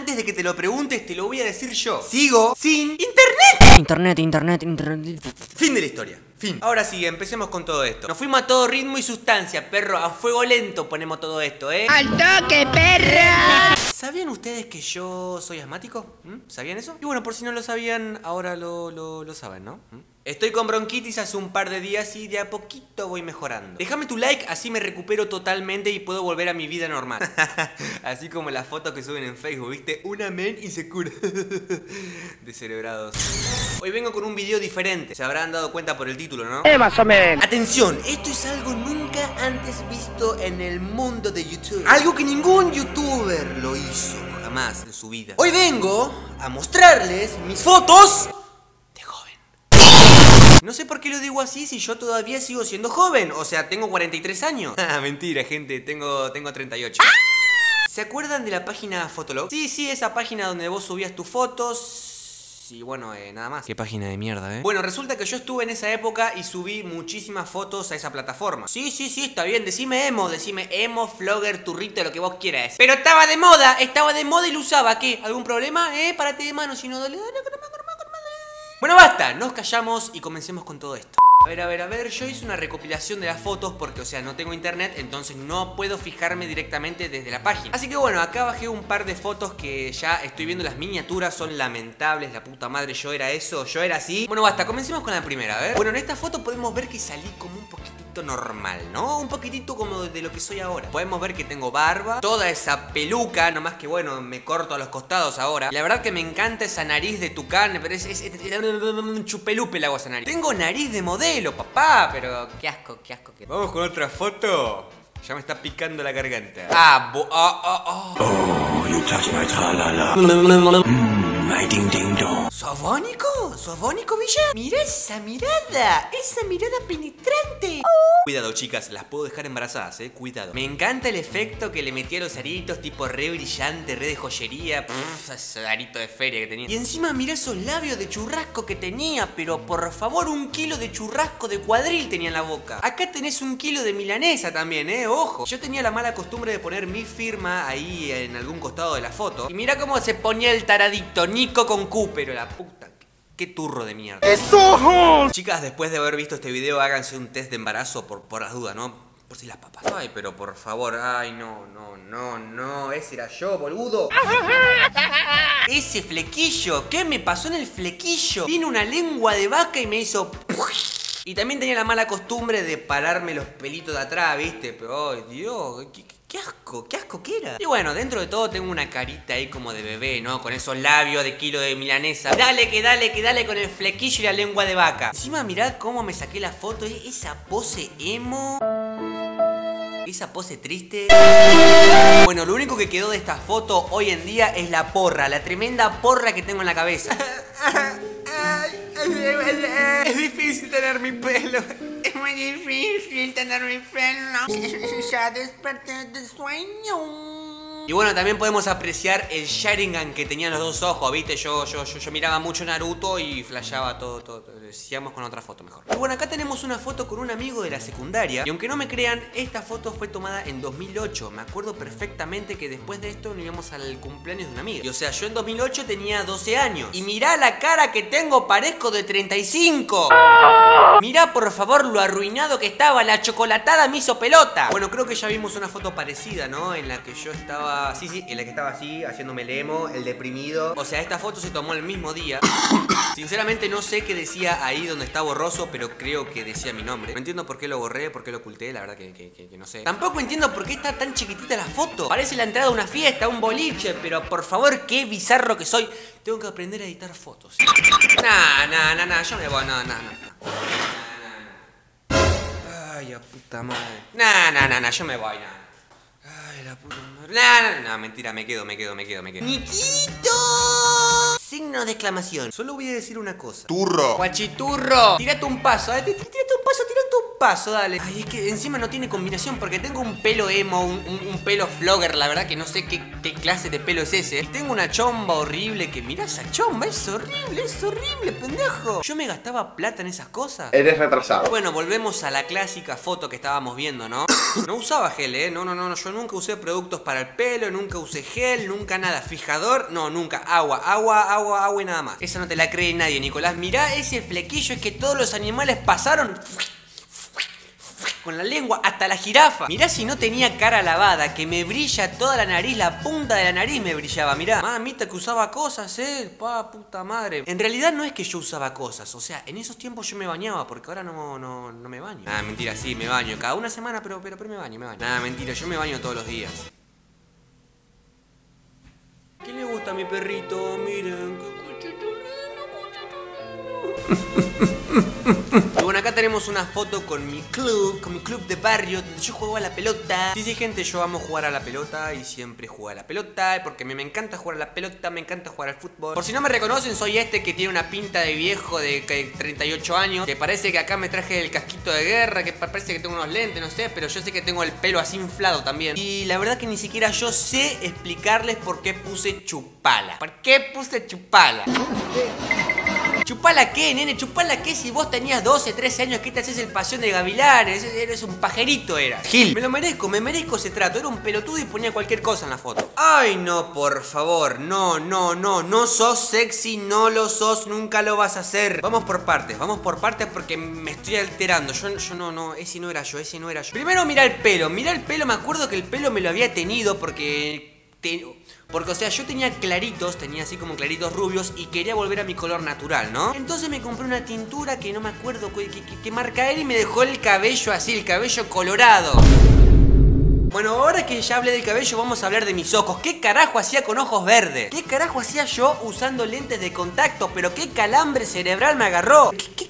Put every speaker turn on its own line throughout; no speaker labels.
antes de que te lo preguntes, te lo voy a decir yo. Sigo sin internet.
Internet, internet, internet.
Fin de la historia. Fin. Ahora sí, empecemos con todo esto. Nos fuimos a todo ritmo y sustancia, perro. A fuego lento ponemos todo esto, ¿eh?
¡Al toque, perra!
¿Sabían ustedes que yo soy asmático? ¿Mm? ¿Sabían eso? Y bueno, por si no lo sabían, ahora lo, lo, lo saben, ¿no? ¿Mm? Estoy con bronquitis hace un par de días y de a poquito voy mejorando. Déjame tu like, así me recupero totalmente y puedo volver a mi vida normal. así como las fotos que suben en Facebook, ¿viste? Una men y se cura. Descerebrados. Hoy vengo con un video diferente. Se habrán dado cuenta por el título, ¿no?
Eh, más o menos.
Atención, esto es algo nunca antes visto en el mundo de YouTube. Algo que ningún youtuber lo hizo jamás en su vida. Hoy vengo a mostrarles mis fotos de joven. No sé por qué lo digo así si yo todavía sigo siendo joven. O sea, tengo 43 años. Ah, mentira, gente. Tengo, tengo 38. ¿Se acuerdan de la página Fotolog? Sí, sí, esa página donde vos subías tus fotos y bueno, eh, nada más. Qué página de mierda, ¿eh? Bueno, resulta que yo estuve en esa época y subí muchísimas fotos a esa plataforma. Sí, sí, sí, está bien. Decime emo, decime emo, flogger, turrito, lo que vos quieras. Pero estaba de moda, estaba de moda y lo usaba. ¿Qué? ¿Algún problema? Eh, párate de mano, si no, dale, dale, dale, dale, dale. Bueno, basta, nos callamos y comencemos con todo esto. A ver, a ver, a ver, yo hice una recopilación de las fotos porque, o sea, no tengo internet, entonces no puedo fijarme directamente desde la página. Así que bueno, acá bajé un par de fotos que ya estoy viendo las miniaturas, son lamentables, la puta madre, yo era eso, yo era así. Bueno, basta, comencemos con la primera, a ver. Bueno, en esta foto podemos ver que salí como un poquitito normal, ¿no? Un poquitito como de lo que soy ahora. Podemos ver que tengo barba, toda esa peluca, nomás que bueno, me corto a los costados ahora. La verdad que me encanta esa nariz de tucán, pero es, es, es, un chupelupe la hago esa nariz. Tengo nariz de modelo, papá, pero qué asco, qué asco que... Vamos con otra foto. Ya me está picando la garganta. Ah, bo ah, ah, ah.
Oh, you touch my tra-la-la. Mmm, my ding-ding-dong.
¿Sobónico? ¿Sobónico, Villa? Mira esa mirada, esa mirada penetrante. Cuidado, chicas, las puedo dejar embarazadas, eh, cuidado. Me encanta el efecto que le metí a los aritos, tipo re brillante, re de joyería. Pff, ese arito de feria que tenía. Y encima mira esos labios de churrasco que tenía, pero por favor, un kilo de churrasco de cuadril tenía en la boca. Acá tenés un kilo de milanesa también, eh, ojo. Yo tenía la mala costumbre de poner mi firma ahí en algún costado de la foto. Y mira cómo se ponía el taradicto, Nico con Q, pero la puta. Qué turro de mierda.
¡Ojos!
Chicas, después de haber visto este video, háganse un test de embarazo por, por las dudas, ¿no? Por si las papas. Ay, pero por favor, ay, no, no, no, no, ese era yo, boludo. Ese flequillo, ¿qué me pasó en el flequillo? Vino una lengua de vaca y me hizo... Y también tenía la mala costumbre de pararme los pelitos de atrás, ¿viste? Pero, ay, Dios, ¿qué, qué asco, qué asco que era. Y bueno, dentro de todo tengo una carita ahí como de bebé, ¿no? Con esos labios de kilo de milanesa. Dale, que dale, que dale con el flequillo y la lengua de vaca. Encima mirad cómo me saqué la foto, ¿eh? esa pose emo. Esa pose triste. Bueno, lo único que quedó de esta foto hoy en día es la porra, la tremenda porra que tengo en la cabeza. Es difícil tener mi pelo. Muy difícil tener mi pelo. Ya desperté del sueño. Y bueno, también podemos apreciar el Sharingan que tenían los dos ojos, ¿viste? Yo, yo, yo, miraba mucho Naruto y flasheaba todo, todo, todo. Sigamos con otra foto mejor. Y bueno, acá tenemos una foto con un amigo de la secundaria. Y aunque no me crean, esta foto fue tomada en 2008. Me acuerdo perfectamente que después de esto nos íbamos al cumpleaños de una amiga. Y o sea, yo en 2008 tenía 12 años. Y mirá la cara que tengo, parezco de 35. Mirá por favor lo arruinado que estaba, la chocolatada me hizo pelota. Bueno, creo que ya vimos una foto parecida, ¿no? En la que yo estaba Sí, sí, en la que estaba así, haciéndome el el deprimido. O sea, esta foto se tomó el mismo día. Sinceramente no sé qué decía ahí donde está borroso, pero creo que decía mi nombre. No entiendo por qué lo borré, por qué lo oculté, la verdad que, que, no sé. Tampoco entiendo por qué está tan chiquitita la foto. Parece la entrada de una fiesta, un boliche, pero por favor, qué bizarro que soy. Tengo que aprender a editar fotos. Nah, nah, nah, nah, yo me voy, no, no, no. Ay, la puta madre. Nah, nah, nah, nah, yo me voy, nah. Ay, la puta madre. No, no, no, mentira, me quedo, me quedo, me quedo, me quedo. ¡Niquito! Signo de exclamación. Solo voy a decir una cosa.
Turro.
Guachiturro. Tírate un paso, eh. Tírate un paso, tírate un paso, dale. Ay, es que encima no tiene combinación porque tengo un pelo emo, un, un- un pelo flogger, la verdad que no sé qué, qué clase de pelo es ese. Y tengo una chomba horrible que, mirá esa chomba, es horrible, es horrible, pendejo. Yo me gastaba plata en esas cosas.
Eres retrasado.
Bueno, volvemos a la clásica foto que estábamos viendo, ¿no? No usaba gel, ¿eh? No, no, no, no, yo nunca usé productos para el pelo, nunca usé gel, nunca nada. Fijador, no, nunca. Agua, agua, agua, agua y nada más. Esa no te la cree nadie, Nicolás. Mirá ese flequillo, es que todos los animales pasaron con la lengua hasta la jirafa. Mirá si no tenía cara lavada, que me brilla toda la nariz, la punta de la nariz me brillaba. Mirá, mamita que usaba cosas, eh, pa, puta madre. En realidad no es que yo usaba cosas, o sea, en esos tiempos yo me bañaba, porque ahora no, no, no me baño. Ah, mentira, sí, me baño. Cada una semana, pero, pero, pero me baño, me baño. Nada, mentira, yo me baño todos los días. ¿Qué le gusta a mi perrito? Miren, qué una foto con mi club, con mi club de barrio, donde yo juego a la pelota. Sí, sí, gente, yo amo jugar a la pelota y siempre juego a la pelota, porque a mí me encanta jugar a la pelota, me encanta jugar al fútbol. Por si no me reconocen, soy este que tiene una pinta de viejo de que- 38 años, que parece que acá me traje el casquito de guerra, que pa- parece que tengo unos lentes, no sé, pero yo sé que tengo el pelo así inflado también. Y la verdad que ni siquiera yo sé explicarles por qué puse chupala. ¿Por qué puse chupala? ¿Chupala qué, nene? ¿Chupala qué si vos tenías 12, 13 años? ¿Qué te haces el pasión de gavilanes? Eres un pajerito, era. Gil. Me lo merezco, me merezco ese trato. Era un pelotudo y ponía cualquier cosa en la foto. Ay, no, por favor. No, no, no. No sos sexy, no lo sos, nunca lo vas a hacer. Vamos por partes, vamos por partes porque me estoy alterando. Yo, yo no, no, ese no era yo, ese no era yo. Primero mira el pelo. Mira el pelo, me acuerdo que el pelo me lo había tenido porque... te- porque, o sea, yo tenía claritos, tenía así como claritos rubios y quería volver a mi color natural, ¿no? Entonces me compré una tintura que no me acuerdo qué, qué- qué- marca era y me dejó el cabello así, el cabello colorado. Bueno, ahora que ya hablé del cabello, vamos a hablar de mis ojos. ¿Qué carajo hacía con ojos verdes? ¿Qué carajo hacía yo usando lentes de contacto? Pero qué calambre cerebral me agarró. ¿Qué, qué,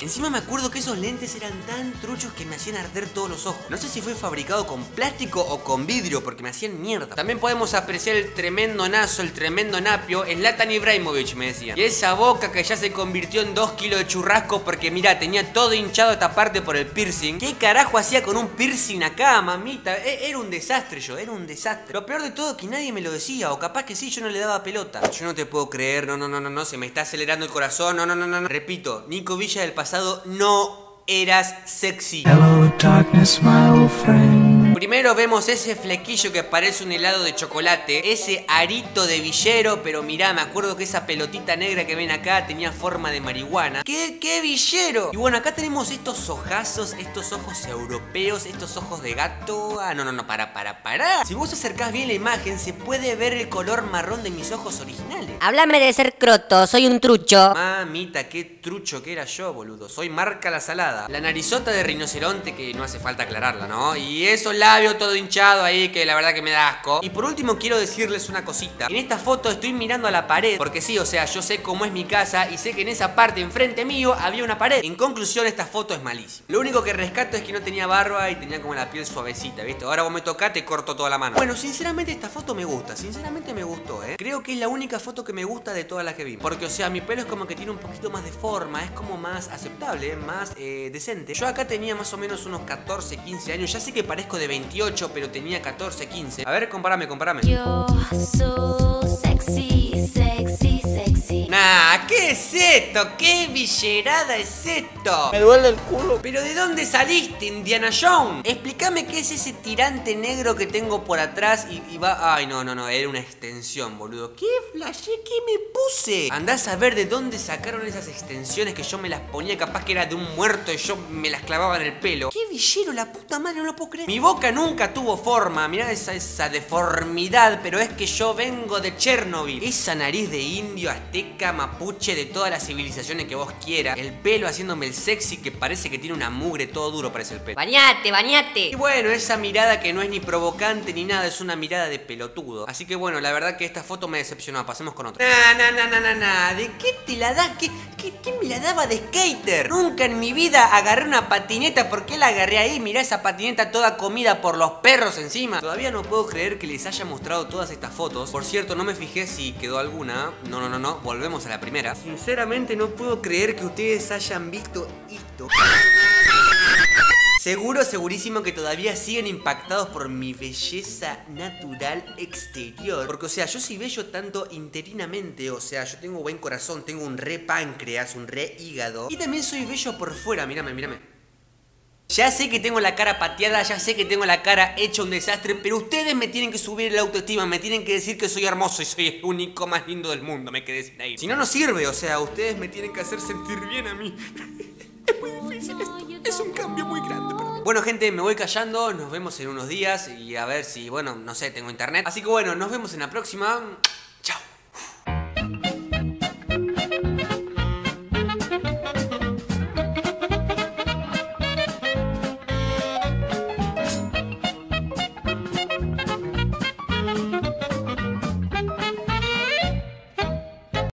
Encima me acuerdo que esos lentes eran tan truchos que me hacían arder todos los ojos. No sé si fue fabricado con plástico o con vidrio porque me hacían mierda. También podemos apreciar el tremendo nazo, el tremendo napio en Latan Ibrahimovic, me decían. Y esa boca que ya se convirtió en dos kilos de churrasco porque mira, tenía todo hinchado esta parte por el piercing. ¿Qué carajo hacía con un piercing acá, mamita? E- Era un desastre yo, era un desastre. Lo peor de todo que nadie me lo decía, o capaz que sí, yo no le daba pelota. Yo no te puedo creer, no, no, no, no, no, se me está acelerando el corazón, no, no, no. no. Repito, Nico Villa del pasado no eras sexy.
Hello, darkness, my old friend.
Primero vemos ese flequillo que parece un helado de chocolate, ese arito de villero, pero mirá, me acuerdo que esa pelotita negra que ven acá tenía forma de marihuana. ¿Qué, qué villero? Y bueno, acá tenemos estos ojazos, estos ojos europeos, estos ojos de gato. Ah, no, no, no, para, para, para. Si vos acercás bien la imagen, se puede ver el color marrón de mis ojos originales.
Háblame de ser croto, soy un trucho.
Mamita, qué trucho que era yo, boludo. Soy marca la salada. La narizota de rinoceronte, que no hace falta aclararla, ¿no? Y esos labios todo hinchado ahí, que la verdad que me da asco. Y por último, quiero decirles una cosita. En esta foto estoy mirando a la pared, porque sí, o sea, yo sé cómo es mi casa y sé que en esa parte enfrente mío había una pared. En conclusión, esta foto es malísima. Lo único que rescato es que no tenía barba y tenía como la piel suavecita, ¿viste? Ahora vos me tocás, te corto toda la mano. Bueno, sinceramente esta foto me gusta, sinceramente me gustó, ¿eh? Creo que es la única foto que me gusta de todas las que vi. Porque, o sea, mi pelo es como que tiene un poquito más de forma, es como más aceptable, más eh, decente. Yo acá tenía más o menos unos 14, 15 años. Ya sé que parezco de 28, pero tenía 14, 15. A ver, compárame, compárame.
You're so sexy, sexy, sexy.
Nah, ¿qué es esto? ¿Qué villerada es esto?
Me duele el culo.
¿Pero de dónde saliste, Indiana Jones? Explícame qué es ese tirante negro que tengo por atrás y, y va... Ay, no, no, no, era una extensión, boludo. ¿Qué flashé? ¿Qué me puse? Andás a ver de dónde sacaron esas extensiones que yo me las ponía, capaz que era de un muerto y yo me las clavaba en el pelo. ¿Qué villero, la puta madre, no lo puedo creer. Mi boca nunca tuvo forma, mirá esa, esa deformidad, pero es que yo vengo de Chernobyl. Esa nariz de indio, azteca, mapuche, de todas las civilizaciones que vos quieras. El pelo haciéndome el sexy que parece que tiene una mugre, todo duro parece el pelo.
Bañate, bañate.
Y bueno, esa mirada que no es ni provocante ni nada, es una mirada de pelotudo. Así que bueno, la verdad que esta foto me decepcionó. Pasemos con otra. Nah, nah, nah, nah, nah, nah. ¿De qué te la das? ¿Qué, qué, qué me la daba de skater? Nunca en mi vida agarré una patineta. ¿Por qué la agarré ahí? Mirá esa patineta toda comida por los perros encima. Todavía no puedo creer que les haya mostrado todas estas fotos. Por cierto, no me fijé si quedó alguna. No, no, no, no. Volvemos a la primera. Sinceramente no puedo creer que ustedes hayan visto esto. Seguro, segurísimo que todavía siguen impactados por mi belleza natural exterior. Porque, o sea, yo soy bello tanto interinamente, o sea, yo tengo buen corazón, tengo un re páncreas, un re hígado. Y también soy bello por fuera, mírame, mírame. Ya sé que tengo la cara pateada, ya sé que tengo la cara hecha un desastre, pero ustedes me tienen que subir la autoestima, me tienen que decir que soy hermoso y soy el único más lindo del mundo, me quedé sin ahí. Si no, no sirve, o sea, ustedes me tienen que hacer sentir bien a mí. Es muy difícil esto, es un cambio muy grande para mí. Bueno, gente, me voy callando, nos vemos en unos días y a ver si, bueno, no sé, tengo internet. Así que bueno, nos vemos en la próxima.